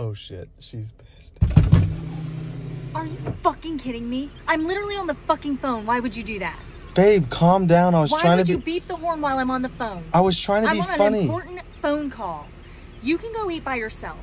Oh shit, she's pissed. Are you fucking kidding me? I'm literally on the fucking phone. Why would you do that? Babe, calm down. I was Why trying would you beep the horn while I'm on the phone? I was trying to I'm be on an important phone call. You can go eat by yourself.